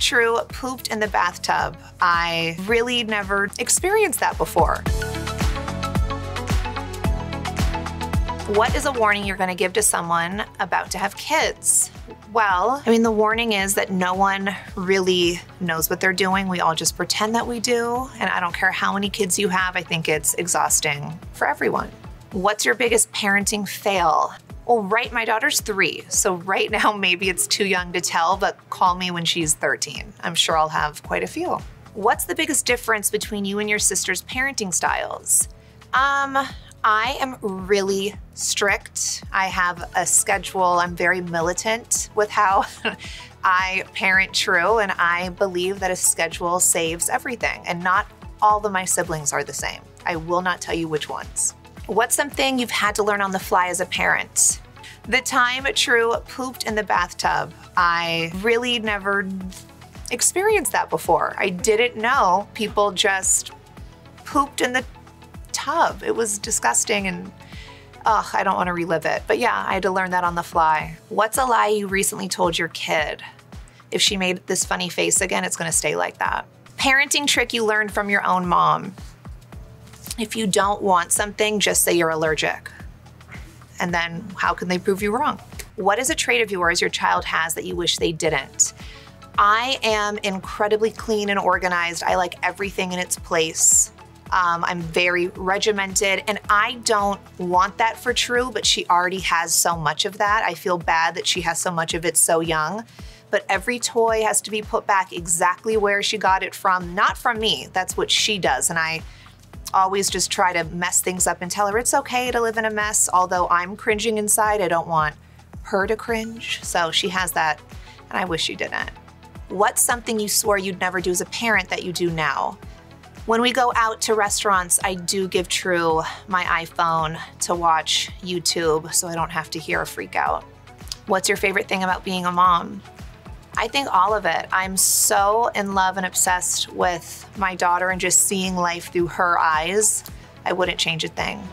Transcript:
True pooped in the bathtub. I really never experienced that before. What is a warning you're going to give to someone about to have kids? Well, I mean, the warning is that no one really knows what they're doing. We all just pretend that we do. And I don't care how many kids you have, I think it's exhausting for everyone. What's your biggest parenting fail? Well, right, my daughter's three. So right now, maybe it's too young to tell, but call me when she's 13. I'm sure I'll have quite a few. What's the biggest difference between you and your sister's parenting styles? Um, I am really strict. I have a schedule. I'm very militant with how I parent True, and I believe that a schedule saves everything. And not all of my siblings are the same. I will not tell you which ones. What's something you've had to learn on the fly as a parent? The time True pooped in the bathtub. I really never experienced that before. I didn't know people just pooped in the tub. It was disgusting and ugh, I don't want to relive it. But yeah, I had to learn that on the fly. What's a lie you recently told your kid? If she made this funny face again, it's going to stay like that. Parenting trick you learned from your own mom. If you don't want something, just say you're allergic. And then how can they prove you wrong? What is a trait of yours your child has that you wish they didn't? I am incredibly clean and organized. I like everything in its place. Um, I'm very regimented, and I don't want that for True, but she already has so much of that. I feel bad that she has so much of it so young. But every toy has to be put back exactly where she got it from, not from me. That's what she does. And I always just try to mess things up and tell her it's okay to live in a mess. Although I'm cringing inside, I don't want her to cringe. So she has that, and I wish she didn't. What's something you swore you'd never do as a parent that you do now? When we go out to restaurants, I do give True my iPhone to watch YouTube so I don't have to hear a freak out. What's your favorite thing about being a mom? I think all of it. I'm so in love and obsessed with my daughter and just seeing life through her eyes. I wouldn't change a thing.